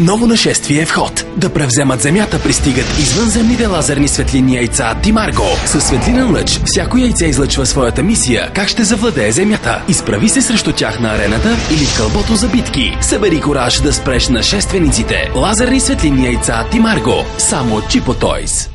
Ново нашествие е вход. Да превземат земята пристигат извънземните лазерни светлини яйца Тимарго. Със светлинен лъч всяко яйце излъчва своята мисия как ще завладее земята. Изправи се срещу тях на арената или в кълбото за битки. Събери кораж да спреш нашествениците. Лазерни светлини яйца Тимарго. Само Чипотойс.